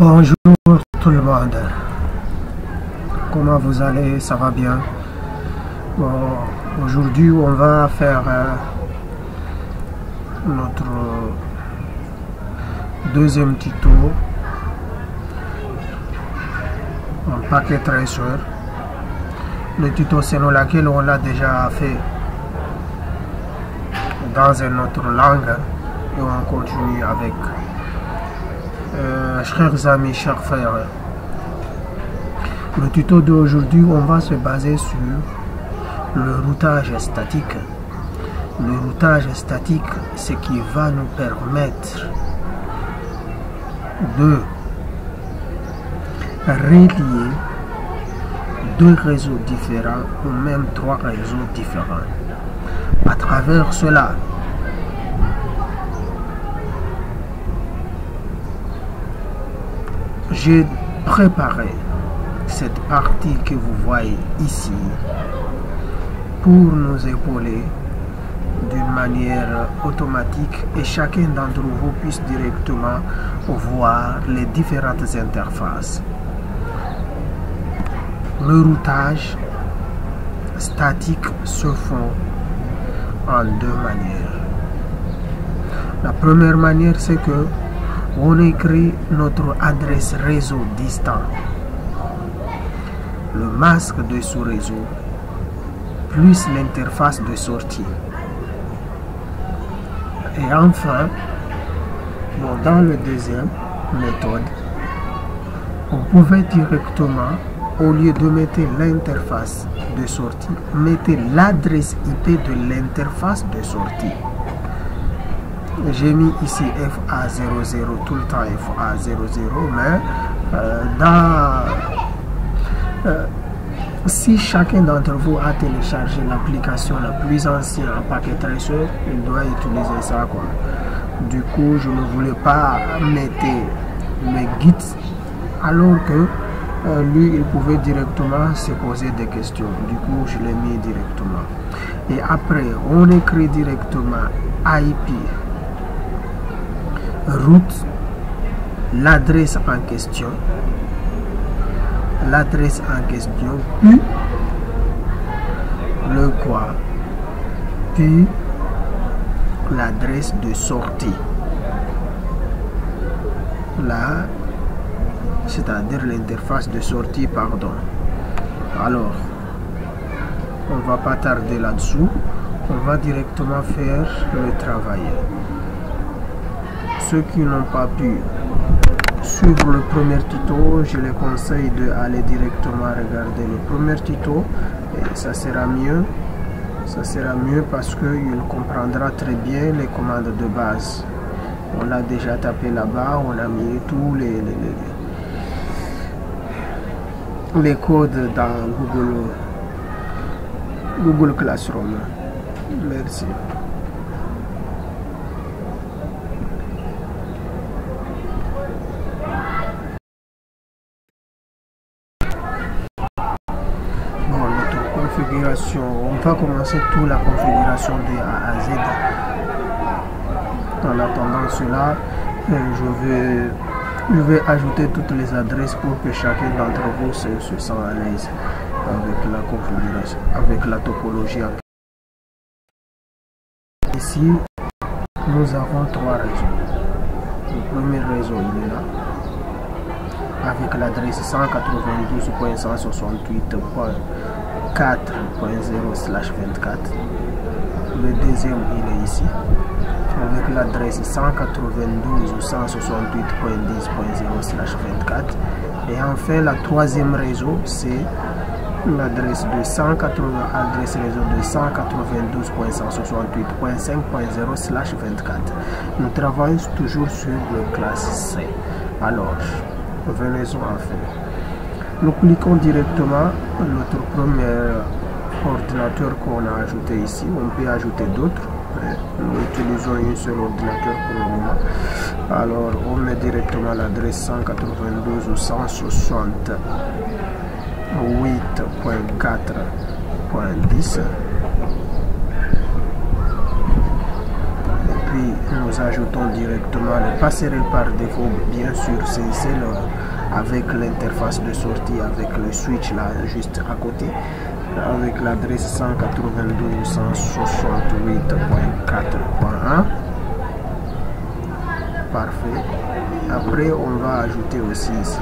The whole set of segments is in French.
Bonjour tout le monde. Comment vous allez? Ça va bien? Bon, aujourd'hui on va faire euh, notre deuxième tuto en paquet tracer. Le tuto selon lequel on l'a déjà fait dans une autre langue et on continue avec euh, chers amis, chers frères. Le tuto d'aujourd'hui, on va se baser sur le routage statique. Le routage statique, ce qui va nous permettre de relier deux réseaux différents ou même trois réseaux différents. À travers cela, j'ai préparé cette partie que vous voyez ici pour nous épauler d'une manière automatique et chacun d'entre vous puisse directement voir les différentes interfaces. Le routage statique se font en deux manières. La première manière, c'est que on écrit notre adresse réseau distant, le masque de sous-réseau, plus l'interface de sortie. Et enfin, dans le deuxième méthode, on pouvait directement, au lieu de mettre l'interface de sortie, mettre l'adresse IP de l'interface de sortie j'ai mis ici FA00 tout le temps FA00 mais euh, dans euh, si chacun d'entre vous a téléchargé l'application la plus ancienne en paquet tracer il doit utiliser ça quoi. Du coup je ne voulais pas mettre mes guides alors que euh, lui il pouvait directement se poser des questions. Du coup je l'ai mis directement. Et après on écrit directement IP route, l'adresse en question, l'adresse en question, puis le quoi, puis l'adresse de sortie. Là, c'est-à-dire l'interface de sortie, pardon. Alors, on va pas tarder là-dessous. On va directement faire le travail ceux qui n'ont pas pu suivre le premier tuto, je les conseille d'aller directement regarder le premier tuto et ça sera mieux. Ça sera mieux parce qu'il comprendra très bien les commandes de base. On l'a déjà tapé là-bas, on a mis tous les, les, les, codes dans Google, Google Classroom. Merci. on va commencer toute la configuration de A à Z. En attendant cela, euh, je vais, je vais ajouter toutes les adresses pour que chacun d'entre vous se, se à l'aise avec la configuration, avec la topologie. Ici, nous avons trois réseaux. Le premier réseau, il est là avec l'adresse 192.168.4.0/24. Le deuxième, il est ici avec l'adresse 192 ou 168.10.0/24. Et enfin, la troisième réseau, c'est l'adresse de 180 adresse réseau de 192.168.5.0/24. Nous travaillons toujours sur le classe C. Alors, venez-en en fait. Nous cliquons directement notre premier ordinateur qu'on a ajouté ici. On peut ajouter d'autres. Nous utilisons un seul ordinateur pour le moment. Alors on met directement l'adresse 192 ou 168.4.10 et puis nous ajoutons directement le passerelle par défaut bien sûr c'est avec l'interface de sortie avec le switch là juste à côté avec l'adresse 192.168.4.1 parfait. Après on va ajouter aussi ici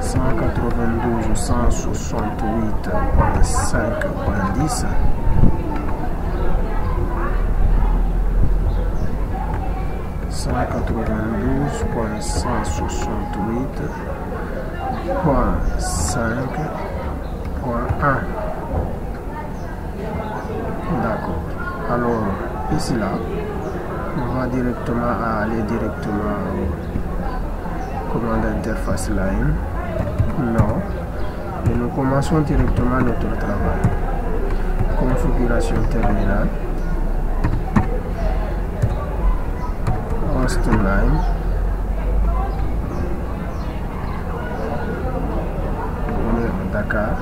192 192.168.5.1 d'accord. Alors ici là on va directement aller directement au commande interface line. Non. Et nous commençons directement notre travail. Configuration terminale host line on est Dakar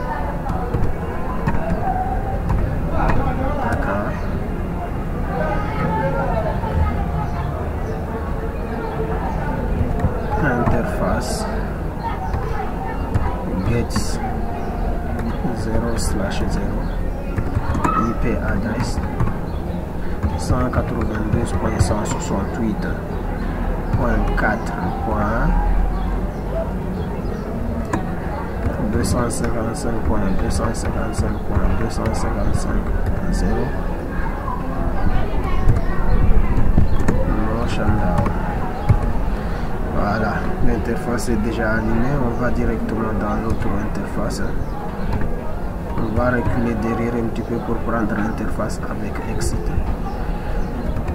Dakar interface. Gets 0 slash 0 IP adresse 192.168.255.255.255.0 voilà l'interface est déjà allumée on va directement dans l'autre interface. On va reculer derrière un petit peu pour prendre l'interface avec exit.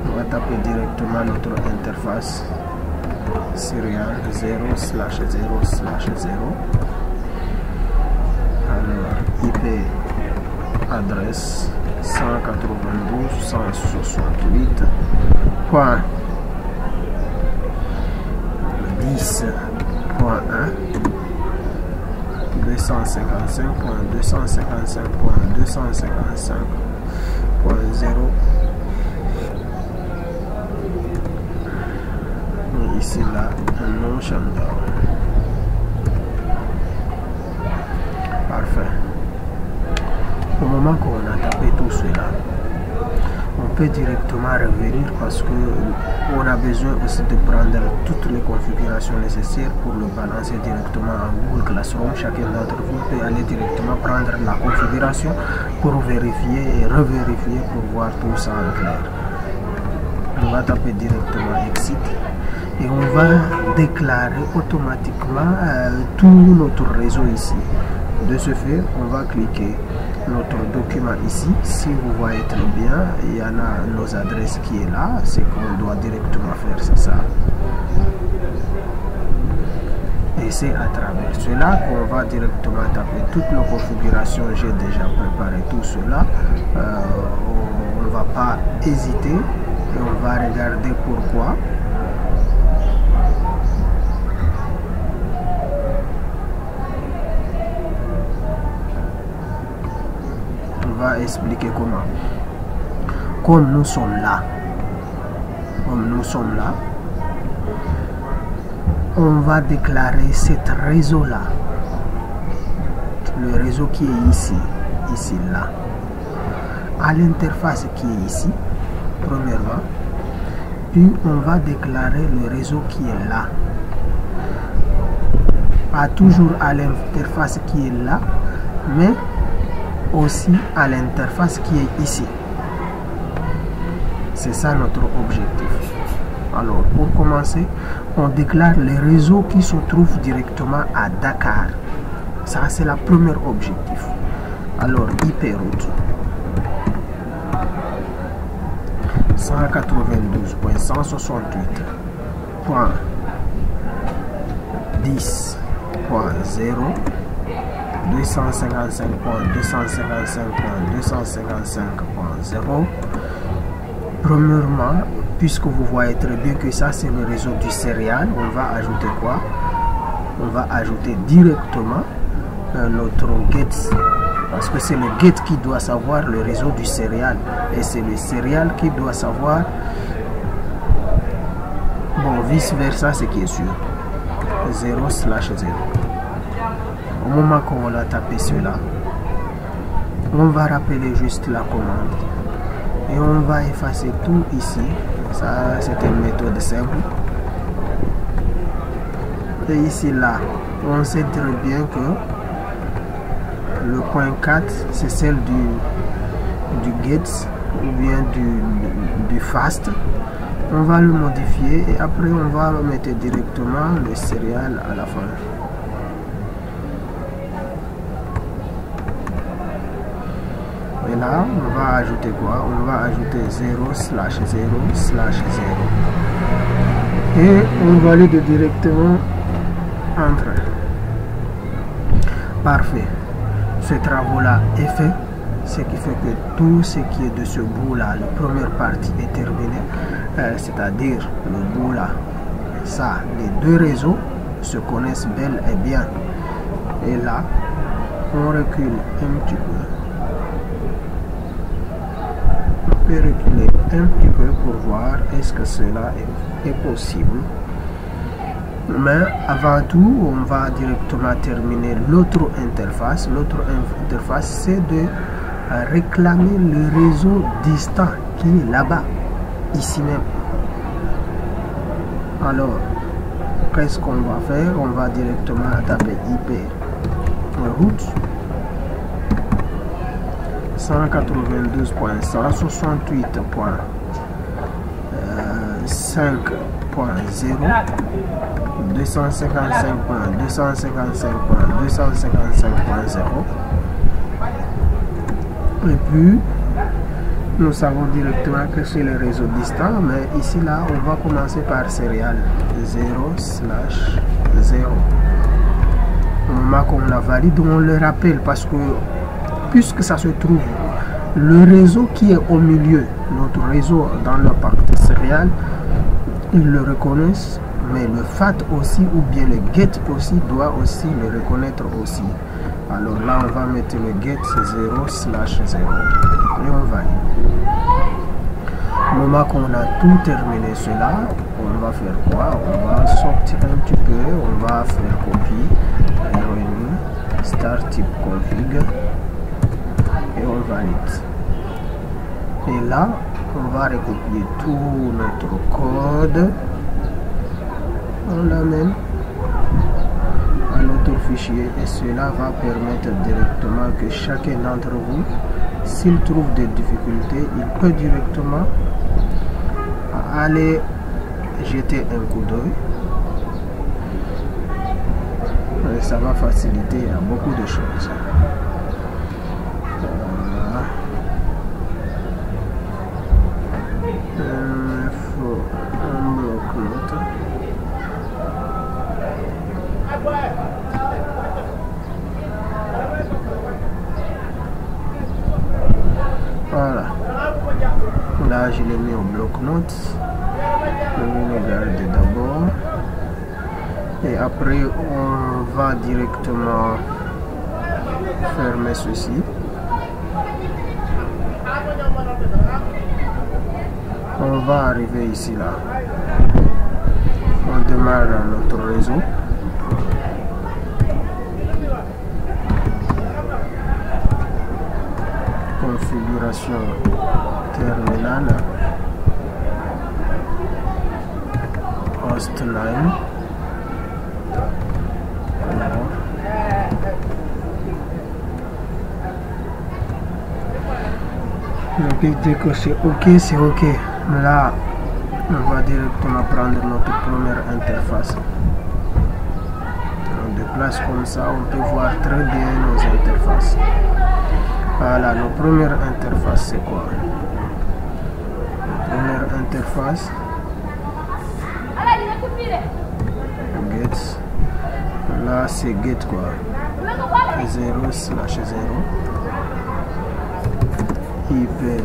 On va taper directement notre interface serial 0 slash 0 slash 0 alors IP adresse 192 168 point 10.255.255.255.0 ici là Chandor parfait au moment qu'on a tapé tout cela on peut directement revenir parce que on a besoin aussi de prendre toutes les configurations nécessaires pour le balancer directement en Google Classroom. Chacun d'entre vous peut aller directement prendre la configuration pour vérifier et revérifier pour voir tout ça en clair. On va taper directement Exit et on va déclarer automatiquement euh, tout notre réseau ici. De ce fait, on va cliquer notre document ici. Si vous voyez très bien il y en a nos adresses qui est là. C'est qu'on doit directement faire c'est ça. Et c'est à travers cela qu'on va directement taper toutes nos configurations. J'ai déjà préparé tout cela. Euh, on ne va pas hésiter et on va regarder pourquoi expliquer comment. Comme nous sommes là, comme nous sommes là, on va déclarer cet réseau-là, le réseau qui est ici, ici, là, à l'interface qui est ici, premièrement, puis on va déclarer le réseau qui est là, pas toujours à l'interface qui est là, mais aussi à l'interface qui est ici. C'est ça notre objectif. Alors, pour commencer, on déclare les réseaux qui se trouvent directement à Dakar. Ça, c'est le premier objectif. Alors, IP route 192.168.10.0 255.255.255.0 Premièrement, puisque vous voyez très bien que ça c'est le réseau du céréal, on va ajouter quoi? On va ajouter directement euh, notre get Parce que c'est le get qui doit savoir le réseau du céréal. Et c'est le céréal qui doit savoir. Bon, vice versa, ce qui est sûr. 0 slash 0. Au moment qu'on va taper cela, on va rappeler juste la commande. Et on va effacer tout ici. Ça, c'est une méthode simple. Et ici, là, on sait très bien que le point 4, c'est celle du, du ou bien du, du fast. On va le modifier et après on va mettre directement le céréal à la fin. Et on va ajouter quoi? On va ajouter 0 slash 0 slash 0. Et on valide directement entre. Parfait. Ce travaux-là est fait. Ce qui fait que tout ce qui est de ce bout-là, la première partie est terminée. Euh, C'est-à-dire le bout-là. Ça, les deux réseaux se connaissent bel et bien. Et là, on recule un petit peu. Peut reculer un petit peu pour voir est-ce que cela est, est possible. Mais avant tout, on va directement terminer l'autre interface. L'autre interface, c'est de réclamer le réseau distant qui est là-bas, ici même. Alors, qu'est-ce qu'on va faire? On va directement taper IP route 192.168.5.0 255.255.255.0 et puis nous savons directement que c'est le réseau distant mais ici là on va commencer par céréales 0 slash 0 au moment qu'on la valide on le rappelle parce que puisque ça se trouve le réseau qui est au milieu notre réseau dans la partie céréale ils le reconnaissent mais le FAT aussi ou bien le GET aussi doit aussi le reconnaître aussi. Alors là, on va mettre le GET 0 slash 0 et on valide. Au moment qu'on a tout terminé cela, on va faire quoi? On va sortir un petit peu, on va faire copie, start type config et on valide. Et là, on va recopier tout notre code. On l'amène à notre fichier et cela va permettre directement que chacun d'entre vous s'il trouve des difficultés il peut directement aller jeter un coup d'œil. Ça va faciliter beaucoup de choses il faut un bloc-notes Voilà. Là, je l'ai mis au bloc-notes. Je vais le garder d'abord. Et après, on va directement fermer ceci. On va arriver ici là. On démarre notre réseau. configuration terminale hostline donc dès que c'est ok c'est ok là on va directement prendre notre première interface on déplace comme ça on peut voir très bien nos interfaces voilà, nos premières interfaces, c'est quoi? Première interface. Get. Là, c'est get quoi 0 slash 0. IP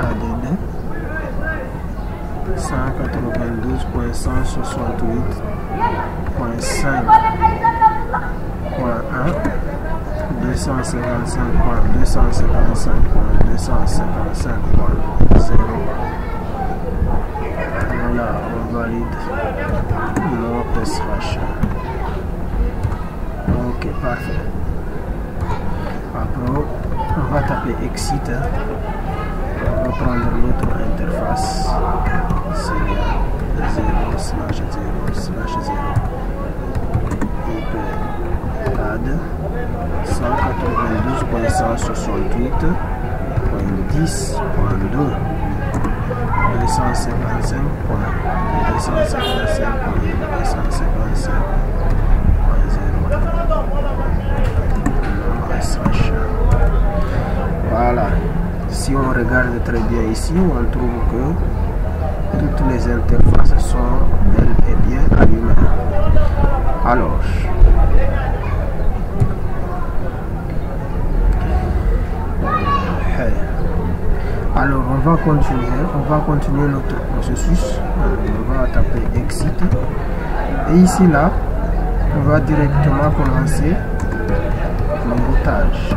ADD. 192.168.5.1 Voilà, on valide SH. Ok, parfait. Après, on va taper exit. On va prendre l'autre interface. C'est 0 slash 0 slash 0. IP add 192.168.10.2 255 Si on regarde très bien ici, on trouve que toutes les interfaces sont bel et bien allumées. Alors, alors on va continuer on va continuer notre processus. On va taper exit. Et ici là on va directement commencer le routage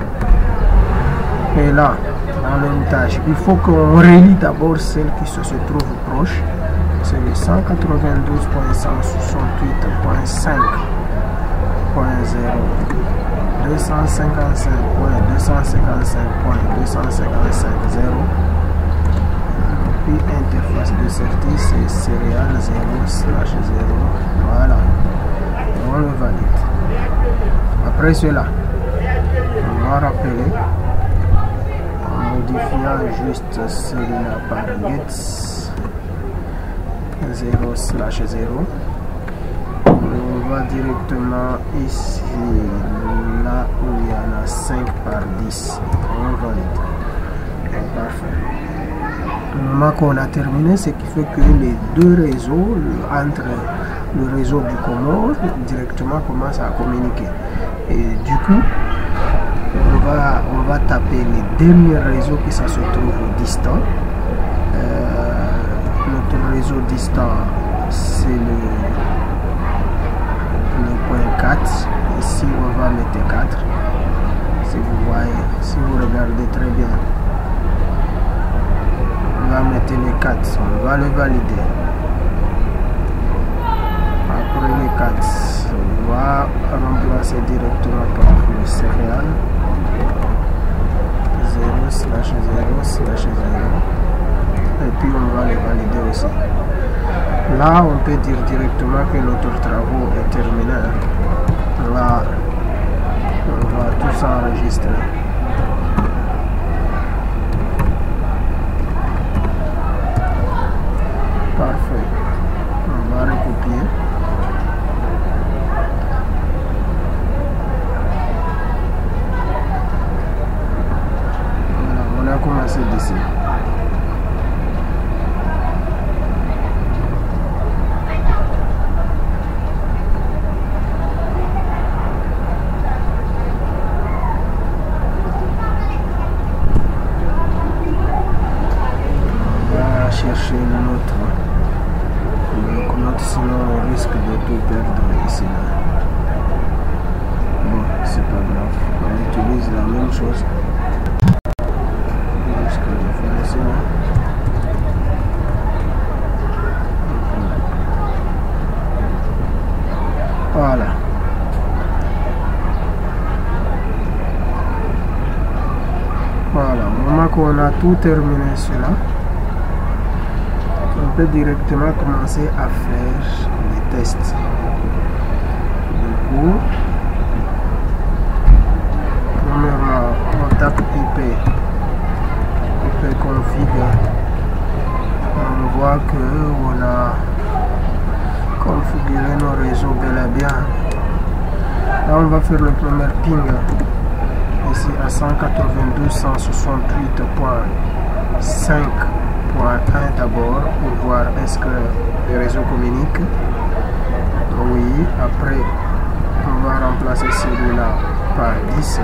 et là dans le routage il faut qu'on relie d'abord celle qui se, trouve proche c'est le 192.168.5.0 255.255.255.0 puis interface de sortie c'est céréales 0 slash 0 voilà. On le valide. Après cela on va rappeler en modifiant juste celui-là par gets 0 slash 0 on va directement ici là où il y en a 5 par 10 on valide. Parfait. Le moment qu'on a terminé, ce qui fait que les deux réseaux, entre le réseau du Comore, directement commencent à communiquer. Et du coup, on va, on va taper les derniers réseaux qui ça se trouve distant. Euh, notre réseau distant, c'est le, le point 4. Ici, on va mettre 4. Si vous voyez, si vous regardez très bien va mettre les 4, on va le valider. Après les 4, on va remplacer directement par le céréal. 0 slash 0 slash 0. Et puis on va le valider aussi. Là, on peut dire directement que notre travaux est terminé. Là, on va tout s'enregistrer. Parfait. On va recopier. Voilà, on a commencé d'ici. On va chercher une autre. Donc, sinon on risque de tout perdre ici. Bon, c'est pas grave. On utilise la même chose. On risque de faire cela. Voilà. Voilà, qu'on a tout terminé cela, on peut directement commencer à faire les tests. Du coup, premièrement, on tape IP, IP config. On voit que on a configuré nos réseaux bel et bien. Là, on va faire le premier ping ici à 192.168.5 point 1 d'abord pour voir est-ce que le réseau communique. Oui, après on va remplacer celui-là par 10.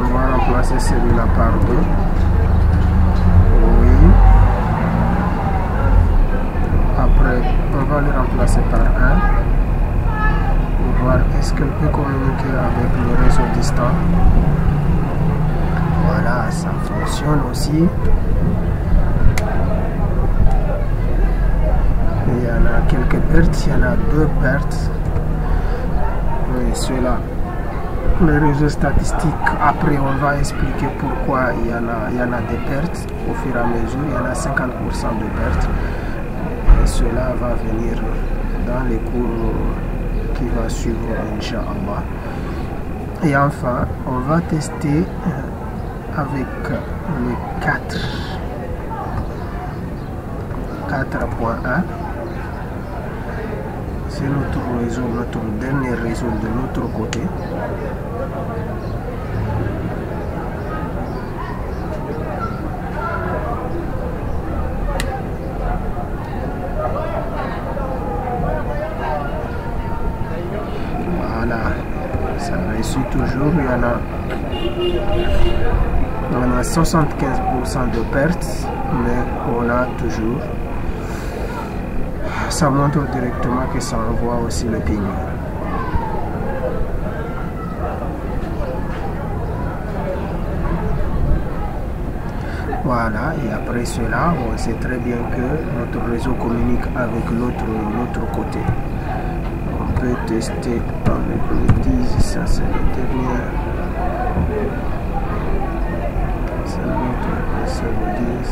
On va remplacer celui-là par 2. Oui. Après on va le remplacer par 1. Est-ce qu'elle peut communiquer avec le réseau distant? Voilà, ça fonctionne aussi. Il y en a quelques pertes, il y en a deux pertes. Oui, ceux-là les réseaux statistiques. Après, on va expliquer pourquoi il y, en a, il y en a des pertes. Au fur et à mesure, il y en a 50% de pertes. Et cela va venir dans les cours vont suivre, Inch'Allah. Et enfin, on va tester avec le 4. 4.1 c'est notre réseau, notre dernier réseau de l'autre côté. Voilà, ça réussit on a 75% de pertes, mais on a toujours ça montre directement que ça envoie aussi le ping. Voilà, et après cela, on sait très bien que notre réseau communique avec l'autre côté. Peut tester avec le 10, ça c'est le dernier. C'est le 10.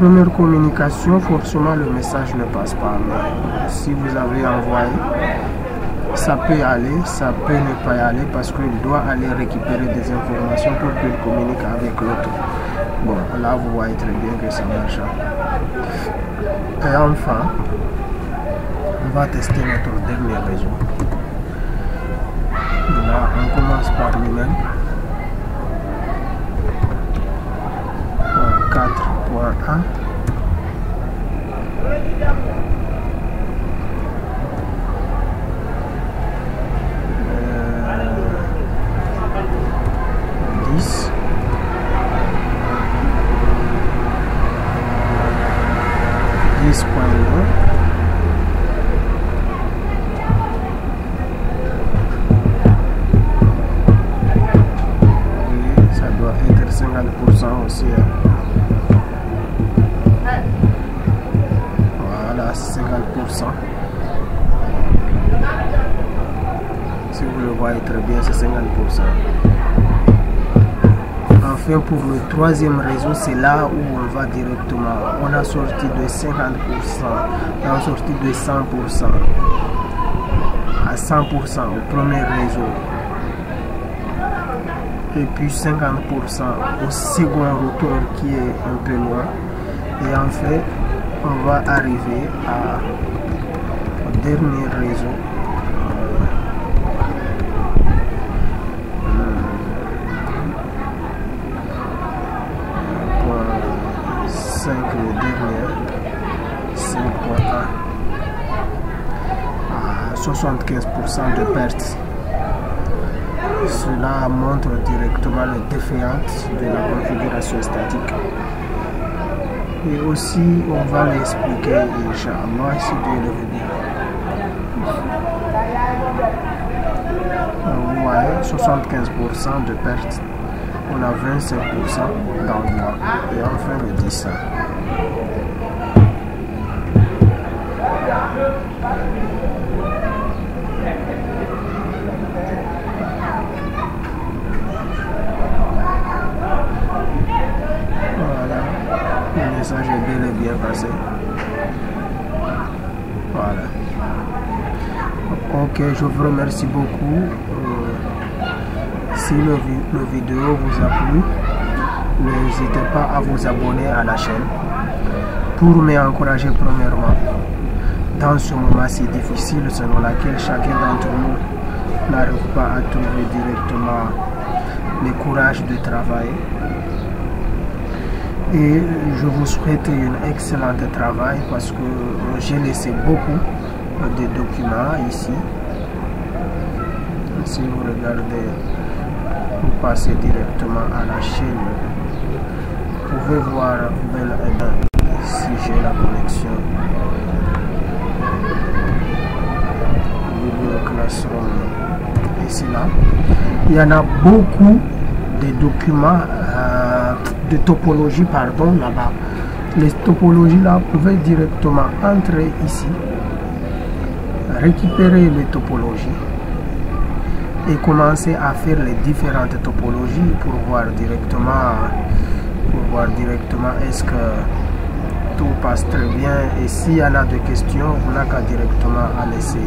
Première communication, forcément le message ne passe pas. Mais si vous avez envoyé, ça peut aller, ça peut ne pas aller parce qu'il doit aller récupérer des informations pour qu'il communique avec l'autre. Bon, là vous voyez très bien que ça marche. Et enfin, on va tester notre dernier réseau. Là, on commence par lui-même. 4.1 Si vous voyez très bien, c'est 50%. Enfin, pour le troisième réseau, c'est là où on va directement. On a sorti de 50%, on a sorti de 100% à 100% au premier réseau et puis 50% au second routeur qui est un peu loin et en fait on va arriver à dernier réseau. 75% de pertes. Cela montre directement les défaillances de la configuration statique. Et aussi, on va l'expliquer, Inch'Allah, si Dieu le veut bien. Vous voyez, 75% de pertes. On a 25% d'envoi. Et enfin le 10. Voilà, est bel et bien passé. Voilà. Ok, je vous remercie beaucoup. Euh, si le, le, vidéo vous a plu, n'hésitez pas à vous abonner à la chaîne pour m'encourager premièrement dans ce moment si difficile selon lequel chacun d'entre nous n'arrive pas à trouver directement le courage de travailler. Et je vous souhaite un excellent travail parce que j'ai laissé beaucoup de documents ici. Si vous regardez, vous passez directement à la chaîne. Vous pouvez voir bel et si j'ai la connexion. Classroom ici là. Il y en a beaucoup de documents euh, de topologie pardon là-bas. Les topologies là, pouvez directement entrer ici, récupérer les topologies et commencer à faire les différentes topologies pour voir directement pour voir directement est-ce que tout passe très bien et s'il y en a des questions vous n'avez qu'à directement à laisser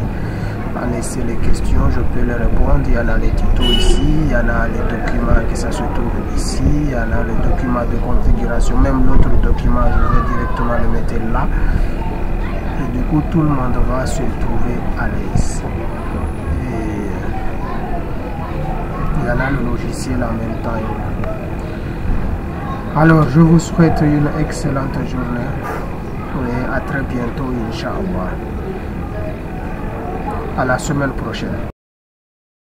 à laisser les questions je peux les répondre il y en a les tutos ici il y en a les documents qui ça se trouve ici il y en a le document de configuration même l'autre document je vais directement le mettre là et du coup tout le monde va se trouver à l'aise il y en a le logiciel en même temps. Alors, je vous souhaite une excellente journée et à très bientôt, Inch'Allah. À la semaine prochaine.